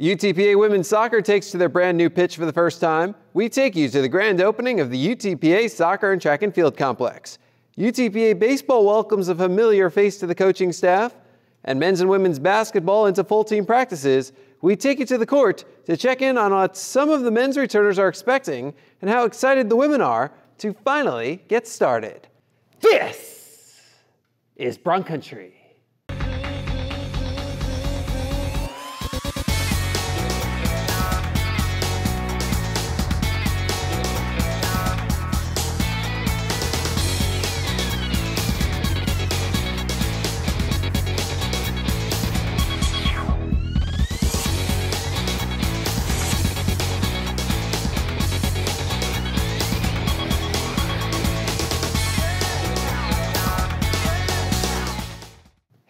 UTPA women's soccer takes to their brand new pitch for the first time. We take you to the grand opening of the UTPA Soccer and Track and Field Complex. UTPA baseball welcomes a familiar face to the coaching staff. And men's and women's basketball into full team practices. We take you to the court to check in on what some of the men's returners are expecting and how excited the women are to finally get started. This is Bronc Country.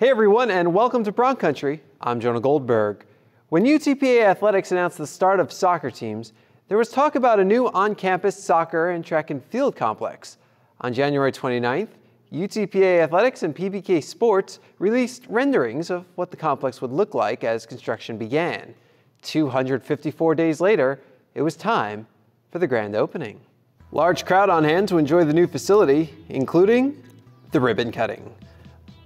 Hey everyone, and welcome to Bronc Country. I'm Jonah Goldberg. When UTPA Athletics announced the start of soccer teams, there was talk about a new on-campus soccer and track and field complex. On January 29th, UTPA Athletics and PBK Sports released renderings of what the complex would look like as construction began. 254 days later, it was time for the grand opening. Large crowd on hand to enjoy the new facility, including the ribbon cutting.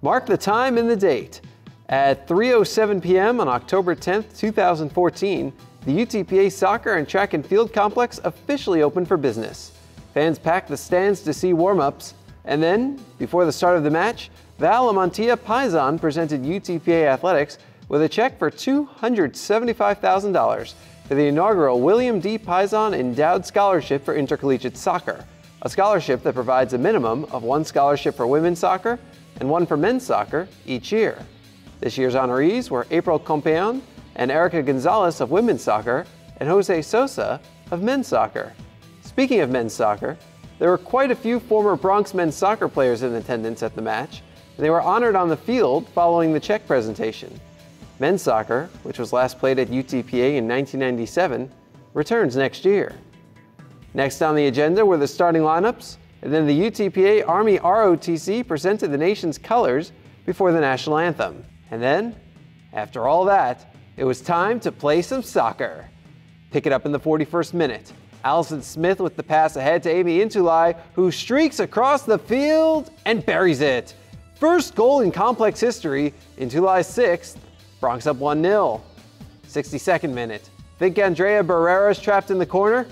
Mark the time and the date. At 3.07 p.m. on October 10, 2014, the UTPA Soccer and Track and Field Complex officially opened for business. Fans packed the stands to see warm-ups, and then, before the start of the match, Val Amantia Paisan presented UTPA Athletics with a check for $275,000 for the inaugural William D. Paisan Endowed Scholarship for Intercollegiate Soccer, a scholarship that provides a minimum of one scholarship for women's soccer and one for men's soccer each year. This year's honorees were April Compeon and Erica Gonzalez of women's soccer and Jose Sosa of men's soccer. Speaking of men's soccer, there were quite a few former Broncs men's soccer players in attendance at the match, and they were honored on the field following the check presentation. Men's soccer, which was last played at UTPA in 1997, returns next year. Next on the agenda were the starting lineups, and then the UTPA Army ROTC presented the nation's colors before the national anthem. And then, after all that, it was time to play some soccer. Pick it up in the 41st minute. Allison Smith with the pass ahead to Amy Intulai, who streaks across the field and buries it. First goal in complex history, Intulai's sixth, Broncs up 1 0. 62nd minute. Think Andrea Barrera's trapped in the corner?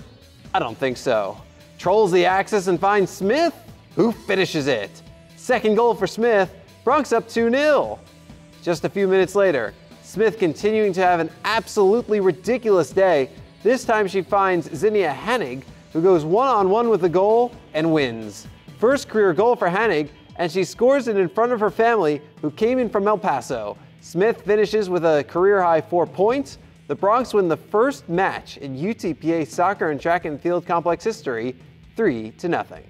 I don't think so trolls the axis and finds Smith, who finishes it. Second goal for Smith, Broncs up 2 0. Just a few minutes later, Smith continuing to have an absolutely ridiculous day. This time she finds Zinnia Hennig, who goes one on one with the goal and wins. First career goal for Hennig, and she scores it in front of her family, who came in from El Paso. Smith finishes with a career high four points. The Broncs win the first match in UTPA soccer and track and field complex history three to nothing.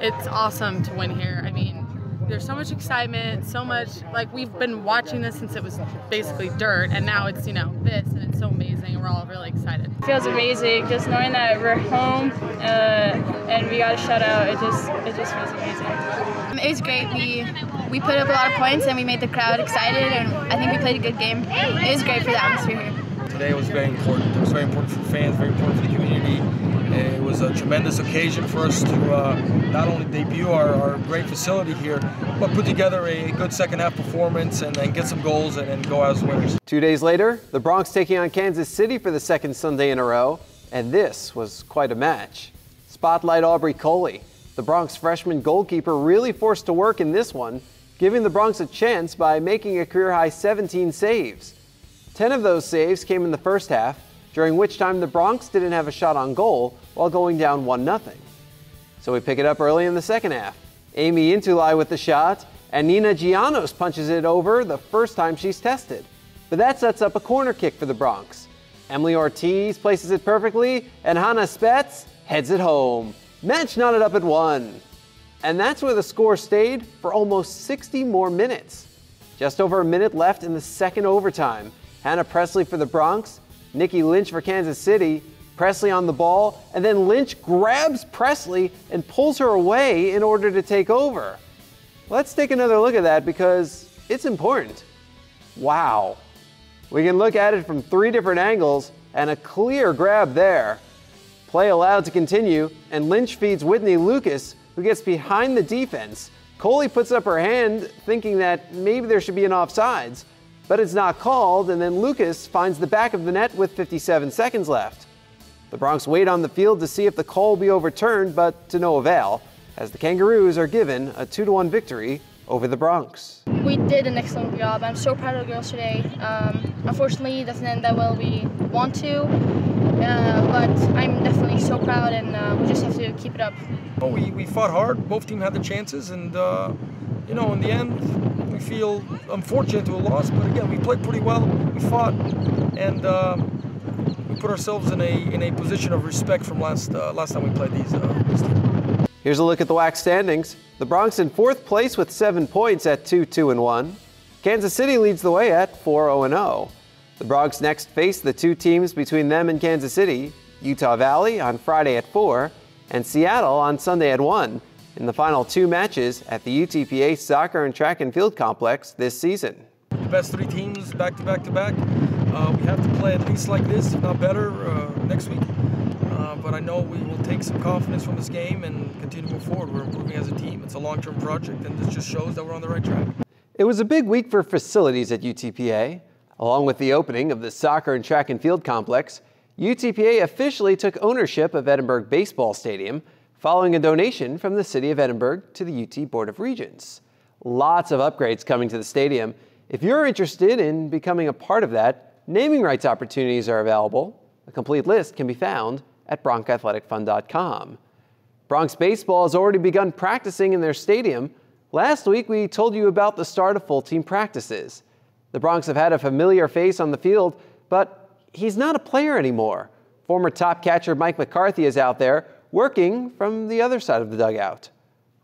It's awesome to win here. I mean, there's so much excitement, so much like we've been watching this since it was basically dirt, and now it's you know this, and it's so amazing. We're all really excited. It feels amazing just knowing that we're home uh, and we got a shutout. It just it just feels amazing. It was great. We we put up a lot of points and we made the crowd excited, and I think we played a good game. It was great for the atmosphere here. Today was very important. It was very important for fans, very important for the community. It was a tremendous occasion for us to uh, not only debut our, our, great facility here, but put together a good second half performance and, get some goals and, and go as winners. Two days later, the Broncs taking on Kansas City for the second Sunday in a row, and this was quite a match. Spotlight Aubrey Coley, the Broncs freshman goalkeeper, really forced to work in this one, giving the Broncs a chance by making a career high 17 saves. 10 of those saves came in the first half, during which time the Broncs didn't have a shot on goal while going down 1 0. So we pick it up early in the second half. Amy Intulai with the shot, and Nina Gianos punches it over the first time she's tested. But that sets up a corner kick for the Broncs. Emily Ortiz places it perfectly, and Hannah Spetz heads it home. Match knotted up at one. And that's where the score stayed for almost 60 more minutes. Just over a minute left in the second overtime. Hannah Presley for the Broncs Nikki Lynch for Kansas City. Presley on the ball, and then Lynch grabs Presley and pulls her away in order to take over. Let's take another look at that because it's important. Wow. We can look at it from three different angles and a clear grab there. Play allowed to continue, and Lynch feeds Whitney Lucas, who gets behind the defense. Coley puts up her hand, thinking that maybe there should be an offsides, but it's not called, and then Lucas finds the back of the net with 57 seconds left. The Broncs wait on the field to see if the call will be overturned, but to no avail, as the Kangaroos are given a 2 1 victory over the Broncs. We did an excellent job. I'm so proud of the girls today. Um, unfortunately, it doesn't end that well we want to, uh, but I'm definitely so proud, and uh, we just have to keep it up. Well, we, we fought hard. Both teams had the chances, and uh, you know, in the end, we feel unfortunate to a loss. But again, we played pretty well. We fought, and uh, we put ourselves in a in a position of respect from last uh, last time we played these. Uh. Here's a look at the WAC standings. The Broncs in fourth place with seven points at 2 2 and 1. Kansas City leads the way at 4 0 0. The Broncs next face the two teams between them and Kansas City Utah Valley on Friday at 4 and Seattle on Sunday at 1 in the final two matches at the UTPA Soccer and Track and Field Complex this season. The best three teams back to back to back. Uh, we have to play at least like this, if not better, uh, next week. Uh, but I know we will take some confidence from this game and continue to move forward. We're improving as a team. It's a long-term project, and this just shows that we're on the right track. It was a big week for facilities at UTPA. Along with the opening of the soccer and track and field complex, UTPA officially took ownership of Edinburg Baseball Stadium following a donation from the City of Edinburg to the UT Board of Regents. Lots of upgrades coming to the stadium. If you're interested in becoming a part of that, naming rights opportunities are available. A complete list can be found at broncathleticfund.com. Broncs baseball has already begun practicing in their stadium. Last week, we told you about the start of full team practices. The Broncs have had a familiar face on the field, but he's not a player anymore. Former top catcher Mike McCarthy is out there working from the other side of the dugout.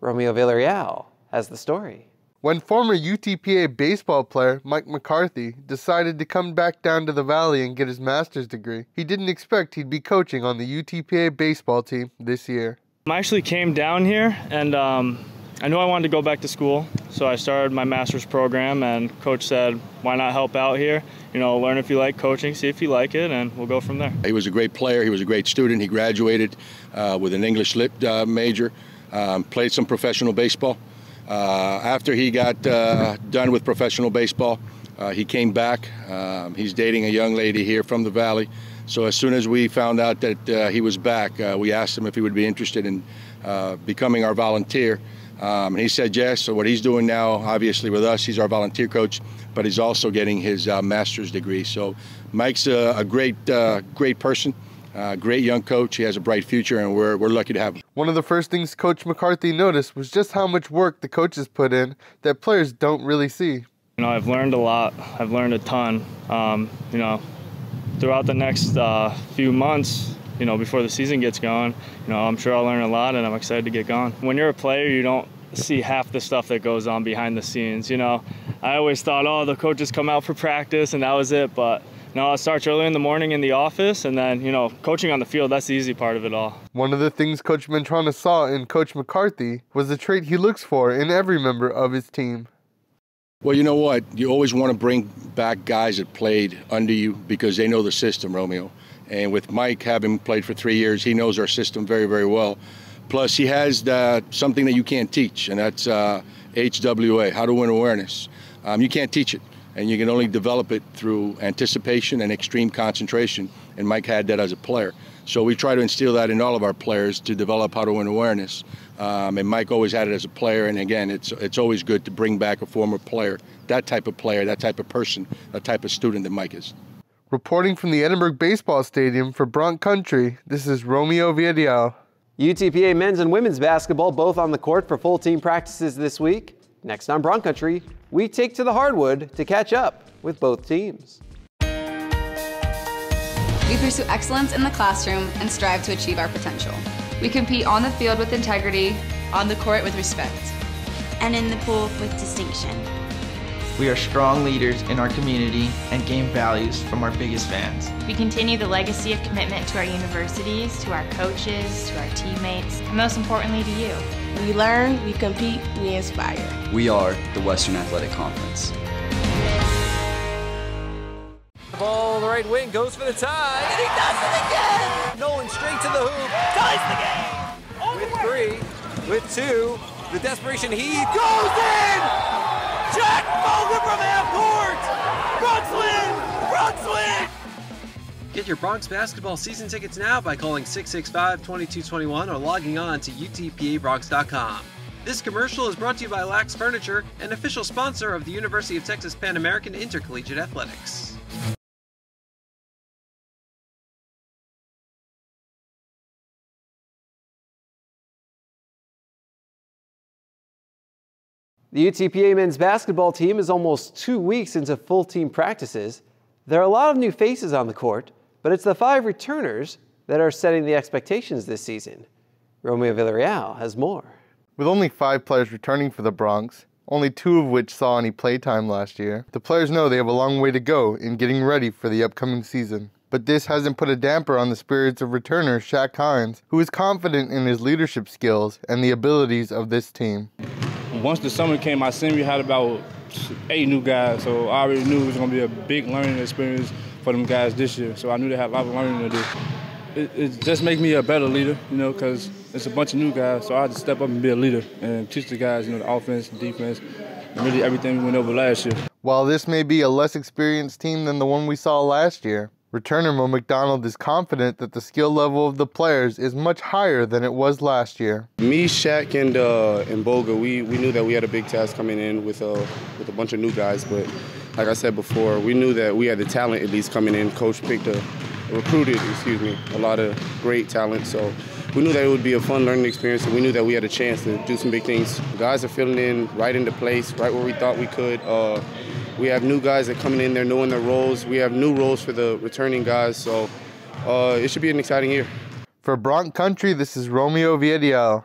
Romeo Villarreal has the story. When former UTPA baseball player Mike McCarthy decided to come back down to the Valley and get his master's degree, he didn't expect he'd be coaching on the UTPA baseball team this year. I actually came down here and um, I knew I wanted to go back to school, so I started my master's program. And coach said, "Why not help out here? You know, learn if you like coaching, see if you like it, and we'll go from there." He was a great player. He was a great student. He graduated uh, with an English lit uh, major. Um, played some professional baseball. Uh, after he got uh, done with professional baseball, uh, he came back. Um, he's dating a young lady here from the Valley. So as soon as we found out that uh, he was back, uh, we asked him if he would be interested in uh, becoming our volunteer. Um, and he said yes. So what he's doing now, obviously with us, he's our volunteer coach, but he's also getting his master's degree. So Mike's a, a great, great person. Uh, great young coach. He has a bright future, and we're, we're lucky to have him. One of the first things Coach McCarthy noticed was just how much work the coaches put in that players don't really see. You know, I've learned a lot. I've learned a ton. Um, you know, throughout the next uh, few months, you know, before the season gets going, you know, I'm sure I'll learn a lot, and I'm excited to get going. When you're a player, you don't see half the stuff that goes on behind the scenes. You know, I always thought, oh, the coaches come out for practice, and that was it, but no, it starts early in the morning in the office, and then, you know, coaching on the field, that's the easy part of it all. One of the things Coach Mantrana saw in Coach McCarthy was the trait he looks for in every member of his team. Well, you know what? You always want to bring back guys that played under you because they know the system, Romeo. And with Mike having played for three years, he knows our system very, very well. Plus, he has the, something that you can't teach, and that's uh, HWA, how to win awareness. Um, you can't teach it and you can only develop it through anticipation and extreme concentration. And Mike had that as a player. So we try to instill that in all of our players to develop how to win awareness. Um, and Mike always had it as a player. And again, it's it's always good to bring back a former player, that type of player, that type of person, that type of student that Mike is. Reporting from the Edinburg Baseball Stadium for Bronc Country, this is Romeo Villarreal. UTPA men's and women's basketball both on the court for full team practices this week. Next on Bronc Country, we take to the hardwood to catch up with both teams. We pursue excellence in the classroom and strive to achieve our potential. We compete on the field with integrity, on the court with respect, and in the pool with distinction. We are strong leaders in our community and gain values from our biggest fans. We continue the legacy of commitment to our universities, to our coaches, to our teammates, and most importantly to you. We learn, we compete, we inspire. We are the Western Athletic Conference. Ball, the right wing, goes for the tie, and he does it again! Nolan straight to the hoop, ties the game! With three, with two, the desperation heave goes in! Jack Bogan from half court! Broncs win! Get your Broncs basketball season tickets now by calling 665 2221 or logging on to utpabroncs.com. This commercial is brought to you by Lack's Furniture, an official sponsor of the University of Texas Pan American Intercollegiate Athletics. The UTPA men's basketball team is almost two weeks into full team practices. There are a lot of new faces on the court, but it's the five returners that are setting the expectations this season. Romeo Villarreal has more. With only five players returning for the Broncs, only two of which saw any playtime last year, the players know they have a long way to go in getting ready for the upcoming season. But this hasn't put a damper on the spirits of returner Shaq Hines, who is confident in his leadership skills and the abilities of this team. Once the summer came, I seen we had about eight new guys, so I already knew it was going to be a big learning experience for them guys this year. So I knew they had a lot of learning to do. It, it just makes me a better leader, you know, because it's a bunch of new guys. So I had to step up and be a leader and teach the guys, you know, the offense, defense, and really everything we went over last year. While this may be a less experienced team than the one we saw last year, returner Mo McDonald is confident that the skill level of the players is much higher than it was last year. Me, Shaq, and uh, and Boga, we, we knew that we had a big task coming in with uh, with a bunch of new guys, but like I said before, we knew that we had the talent at least coming in. Coach picked a recruited, excuse me, a lot of great talent. So we knew that it would be a fun learning experience, and we knew that we had a chance to do some big things. Guys are filling in right into place, right where we thought we could. Uh, we have new guys that coming in there knowing their roles. We have new roles for the returning guys, so uh, it should be an exciting year. For Bronc Country, this is Romeo Villarreal.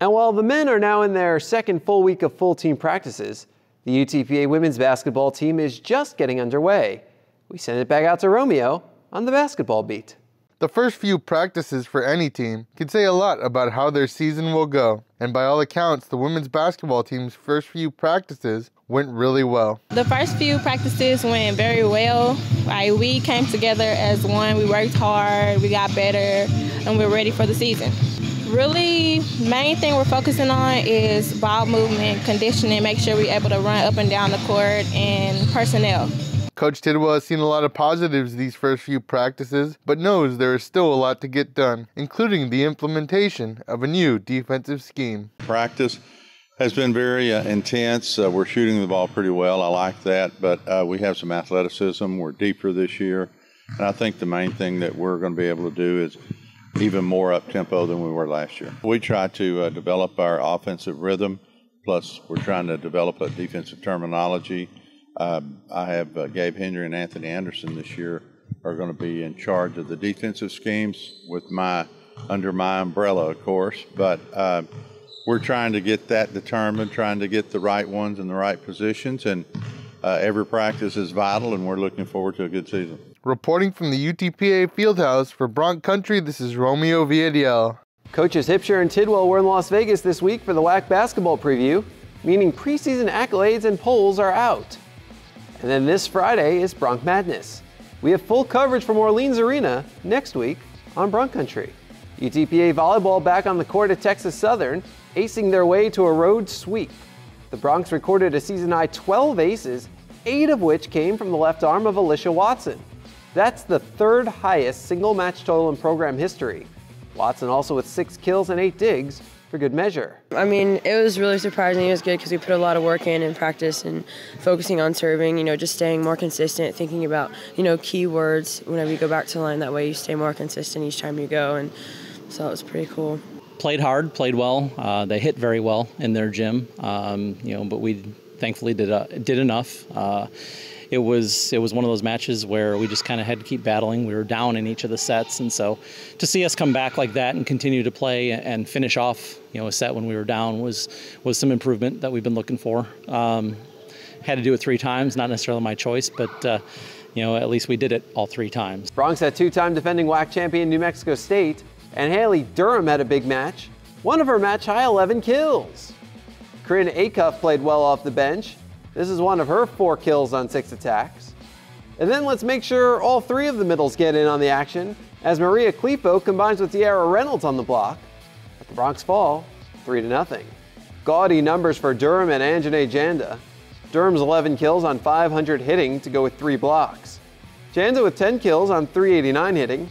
And while the men are now in their second full week of full team practices, the UTPA women's basketball team is just getting underway. We send it back out to Romeo on the basketball beat. The first few practices for any team can say a lot about how their season will go, and by all accounts, the women's basketball team's first few practices went really well. The first few practices went very well. Like we came together as one, we worked hard, we got better, and we're ready for the season. Really, main thing we're focusing on is ball movement, conditioning, make sure we're able to run up and down the court, and personnel. Coach Tidwell has seen a lot of positives these first few practices, but knows there is still a lot to get done, including the implementation of a new defensive scheme. Practice has been very uh, intense. Uh, we're shooting the ball pretty well. I like that, but uh, we have some athleticism. We're deeper this year, and I think the main thing that we're going to be able to do is even more up tempo than we were last year. We try to uh, develop our offensive rhythm, plus we're trying to develop a defensive terminology. Um, I have uh, Gabe Henry and Anthony Anderson this year are going to be in charge of the defensive schemes with my under my umbrella, of course. But uh, we're trying to get that determined, trying to get the right ones in the right positions, and uh, every practice is vital, and we're looking forward to a good season. Reporting from the UTPA Fieldhouse for Bronc Country, this is Romeo Villarreal. Coaches Hipsher and Tidwell were in Las Vegas this week for the WAC basketball preview, meaning preseason accolades and polls are out. And then this Friday is Bronx Madness. We have full coverage from Orleans Arena next week on Bronc Country. UTPA volleyball back on the court at Texas Southern, acing their way to a road sweep. The Broncs recorded a season high 12 aces, eight of which came from the left arm of Alicia Watson. That's the third highest single match total in program history. Watson also with six kills and eight digs for good measure. I mean, it was really surprising. It was good because we put a lot of work in and practice and focusing on serving, you know, just staying more consistent, thinking about, you know, keywords whenever you go back to the line. That way you stay more consistent each time you go. And so it was pretty cool. Played hard, played well. Uh, they hit very well in their gym, um, you know, but we thankfully did, uh, did enough. Uh, it was it was one of those matches where we just kind of had to keep battling. We were down in each of the sets, and so to see us come back like that and continue to play and finish off, you know, a set when we were down was was some improvement that we've been looking for. Um, had to do it three times, not necessarily my choice, but. Uh, you know, at least we did it all three times. Broncs had two-time defending WAC champion New Mexico State, and Haley Durham had a big match. One of her match high 11 kills. Corinne Acuff played well off the bench, this is one of her four kills on six attacks. And then let's make sure all three of the middles get in on the action as Maria Clifo combines with Tiara Reynolds on the block. At the Broncs fall, 3 to nothing. Gaudy numbers for Durham and Anjane Janda. Durham's 11 kills on 500 hitting to go with 3 blocks. Janda with 10 kills on 389 hitting.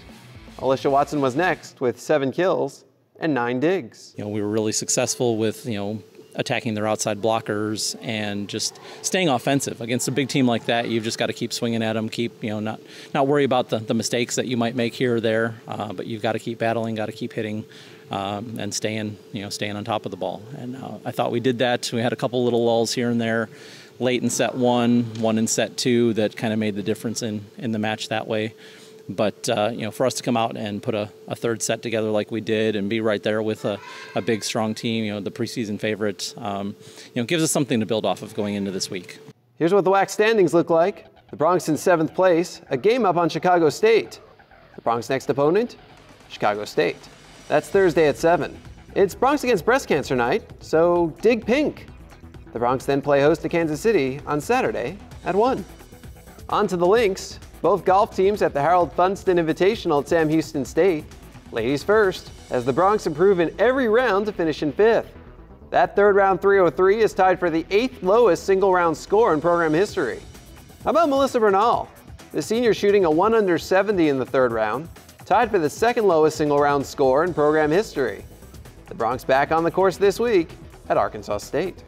Alicia Watson was next with 7 kills and 9 digs. You know, we were really successful with, you know, attacking their outside blockers and just staying offensive against a big team like that. You've just got to keep swinging at them, keep you know not not worry about the, the mistakes that you might make here or there, uh, but you've got to keep battling, got to keep hitting. Um, and staying, you know, staying on top of the ball. And uh, I thought we did that. We had a couple little lulls here and there, late in set one, one in set two, that kind of made the difference in in the match that way. But uh, you know, for us to come out and put a, a, third set together like we did, and be right there with a, a big, strong team, you know, the preseason favorite, um, you know, gives us something to build off of going into this week. Here's what the WAC standings look like: the Broncs in seventh place, a game up on Chicago State. The Broncs next opponent, Chicago State. That's Thursday at seven. It's Broncs against breast cancer night, so dig pink. The Broncs then play host to Kansas City on Saturday at 1. On to the links. Both golf teams at the Harold Funston Invitational at Sam Houston State. Ladies first, as the Broncs improve in every round to finish in fifth. That third round 303 is tied for the eighth lowest single round score in program history. How about Melissa Bernal? The senior shooting a 1 under 70 in the third round, tied for the second lowest single round score in program history. The Broncs back on the course this week at Arkansas State.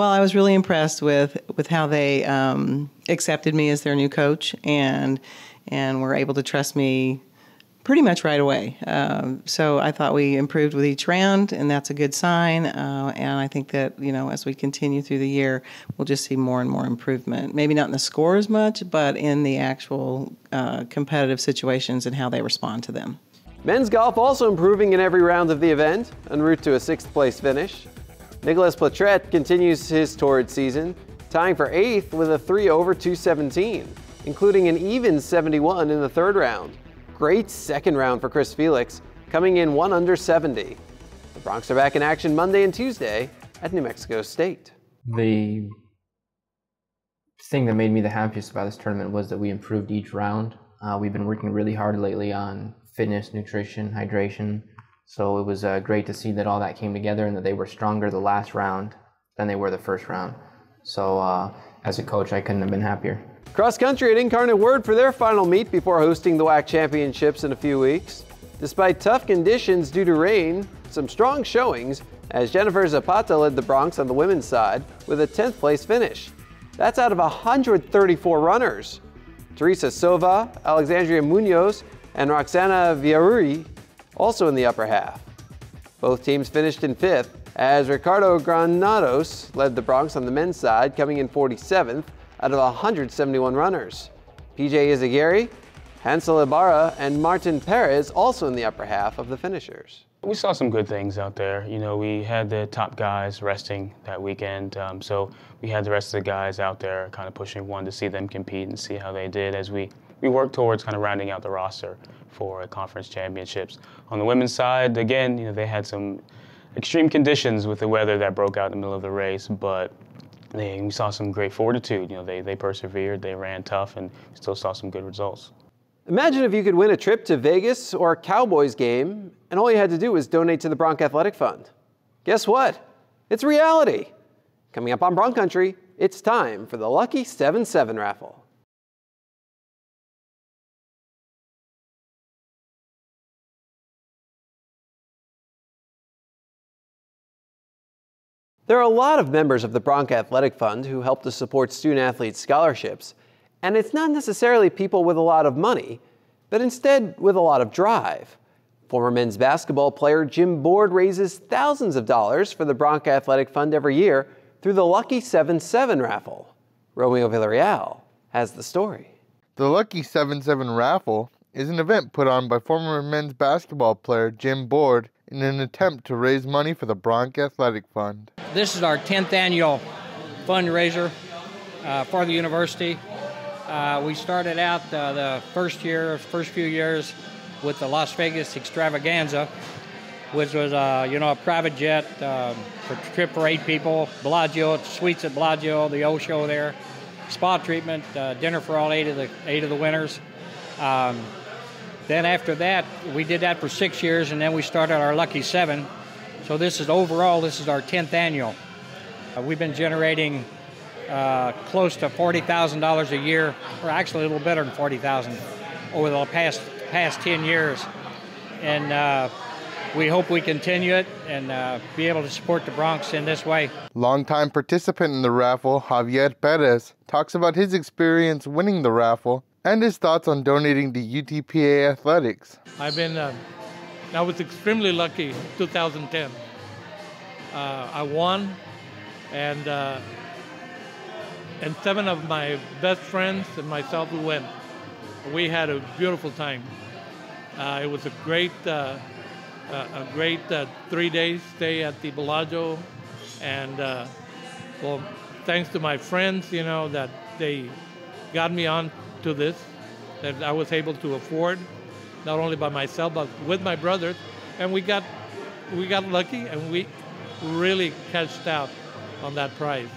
Well, I was really impressed with with how they um, accepted me as their new coach and and were able to trust me pretty much right away. Um, so I thought we improved with each round, and that's a good sign. Uh, and I think that you know as we continue through the year, we'll just see more and more improvement. Maybe not in the score as much, but in the actual uh, competitive situations and how they respond to them. Men's golf also improving in every round of the event, en route to a sixth place finish. Nicholas Platret continues his torrid season, tying for eighth with a 3 over 217, including an even 71 in the third round. Great second round for Chris Felix, coming in 1 under 70. The Broncs are back in action Monday and Tuesday at New Mexico State. The thing that made me the happiest about this tournament was that we improved each round. Uh, we've been working really hard lately on fitness, nutrition, hydration, so it was uh, great to see that all that came together and that they were stronger the last round than they were the first round. So uh, as a coach, I couldn't have been happier. Cross country at Incarnate Word for their final meet before hosting the WAC championships in a few weeks. Despite tough conditions due to rain, some strong showings as Jennifer Zapata led the Broncs on the women's side with a 10th place finish. That's out of 134 runners. Teresa Sova, Alexandria Munoz, and Roxana Viaruri also in the upper half. Both teams finished in fifth as Ricardo Granados led the Broncs on the men's side, coming in 47th out of 171 runners. PJ Izaguirre, Hansel Ibarra, and Martin Perez also in the upper half of the finishers. We saw some good things out there. You know, we had the top guys resting that weekend, um, so we had the rest of the guys out there kind of pushing one to see them compete and see how they did as we, we work towards kind of rounding out the roster for conference championships. On the women's side, again, you know, they had some extreme conditions with the weather that broke out in the middle of the race, but they, we saw some great fortitude. You know, they, they persevered, they ran tough, and still saw some good results. Imagine if you could win a trip to Vegas or a Cowboys game, and all you had to do was donate to the Bronc Athletic Fund. Guess what? It's reality. Coming up on Bronc Country, it's time for the Lucky 7 7 raffle. There are a lot of members of the Bronc Athletic Fund who help to support student athletes' scholarships, and it's not necessarily people with a lot of money, but instead with a lot of drive. Former men's basketball player Jim Board raises thousands of dollars for the Bronc Athletic Fund every year through the Lucky 7 7 raffle. Romeo Villarreal has the story. The Lucky 7 7 raffle is an event put on by former men's basketball player Jim Board in an attempt to raise money for the Bronc Athletic Fund. This is our 10th annual fundraiser uh, for the university. Uh, we started out uh, the first year, first few years, with the Las Vegas Extravaganza, which was, uh, you know, a private jet um, for trip for eight people. Bellagio, suites at Bellagio, the old show there. spa treatment, uh, dinner for all eight of the eight of the winners. Um, then after that, we did that for six years, and then we started our Lucky Seven. So this is overall, this is our 10th annual. Uh, we've been generating uh, close to $40,000 a year, or actually a little better than 40,000 over the past past 10 years. And uh, we hope we continue it and uh, be able to support the Broncs in this way. Longtime participant in the raffle, Javier Perez, talks about his experience winning the raffle and his thoughts on donating to UTPA athletics. I've been, uh, I was extremely lucky 2010. Uh, I won, and uh, and seven of my best friends and myself we went. We had a beautiful time. Uh, it was a great, uh, a great uh, three days stay at the Bellagio, and uh, well, thanks to my friends, you know that they got me on to this, that I was able to afford, not only by myself but with my brothers, and we got we got lucky and we really cashed out on that prize.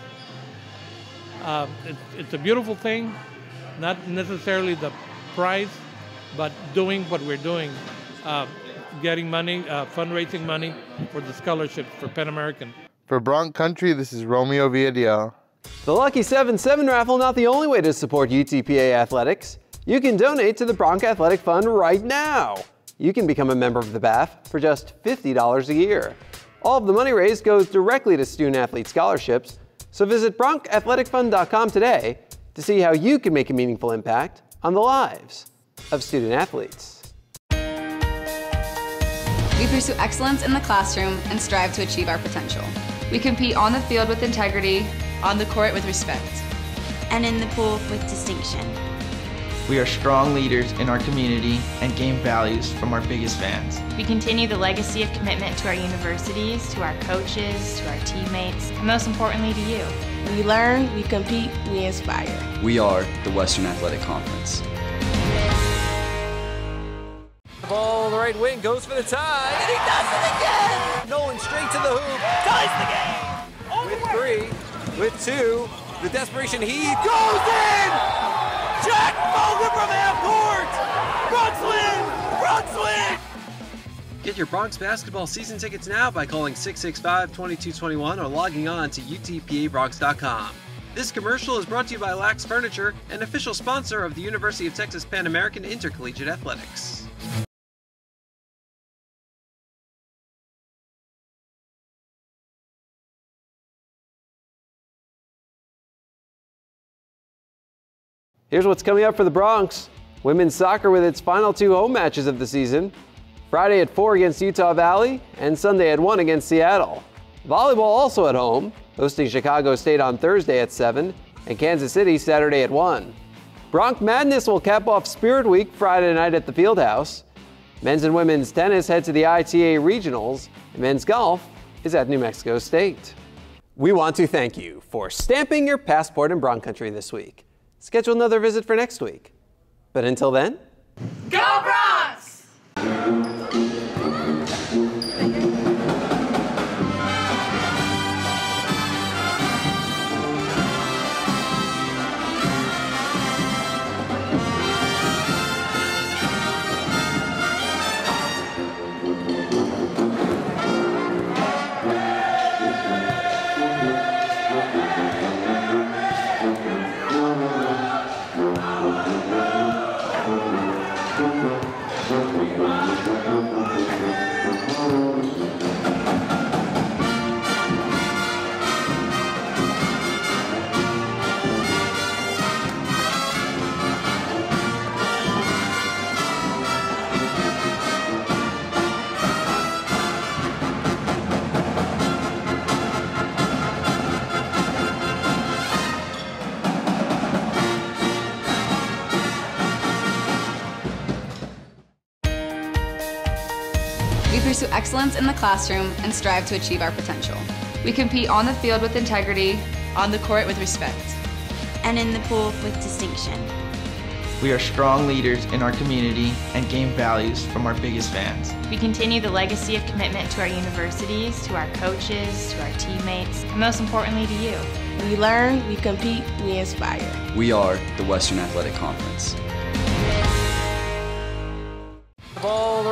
Um, it's, it's a beautiful thing, not necessarily the prize, but doing what we're doing, uh, getting money, uh, fundraising money for the scholarship for Pan American. For Bronc Country, this is Romeo Villarreal. The Lucky 7 7 raffle not the only way to support UTPA athletics. You can donate to the Bronc Athletic Fund right now. You can become a member of the BAF for just $50 a year. All of the money raised goes directly to student athlete scholarships, so visit BroncAthleticFund.com today to see how you can make a meaningful impact on the lives of student athletes. We pursue excellence in the classroom and strive to achieve our potential. We compete on the field with integrity, on the court with respect, and in the pool with distinction. We are strong leaders in our community and gain values from our biggest fans. We continue the legacy of commitment to our universities, to our coaches, to our teammates, and most importantly to you. We learn, we compete, we inspire. We are the Western Athletic Conference. The ball on the right wing goes for the tie, and he does it again! Nolan straight to the hoop, ties the game! All with three, with two, the desperation heave goes in! Jack Boga from half! Broncs win! Get your Broncs basketball season tickets now by calling 665-2221 or logging on to utpabroncs.com. This commercial is brought to you by Lack's Furniture, an official sponsor of the University of Texas Pan American Intercollegiate Athletics. Here's what's coming up for the Broncs. Women's soccer with its final two home matches of the season. Friday at 4 against Utah Valley and Sunday at 1 against Seattle. Volleyball also at home, hosting Chicago State on Thursday at 7 and Kansas City Saturday at 1. Bronx Madness will cap off Spirit Week Friday night at the Fieldhouse. Men's and women's tennis head to the ITA Regionals, and men's golf is at New Mexico State. We want to thank you for stamping your passport in Bronc Country this week. Schedule another visit for next week. But until then, Go in the classroom and strive to achieve our potential. We compete on the field with integrity, on the court with respect, and in the pool with distinction. We are strong leaders in our community and gain values from our biggest fans. We continue the legacy of commitment to our universities, to our coaches, to our teammates, and most importantly to you. We learn, we compete, we inspire. We are the Western Athletic Conference.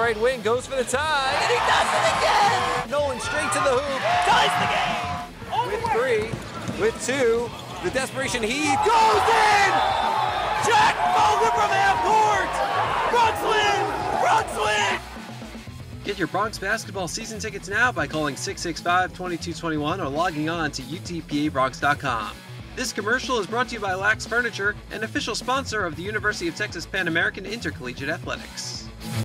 Right wing goes for the tie, and he does it again! Nolan straight to the hoop, ties the game! With three, with two, the desperation heave goes in! Jack Bogan from half court! Broncs win! Get your Broncs basketball season tickets now by calling 665 2221 or logging on to utpabroncs.com. This commercial is brought to you by Lack's Furniture, an official sponsor of the University of Texas Pan American Intercollegiate Athletics.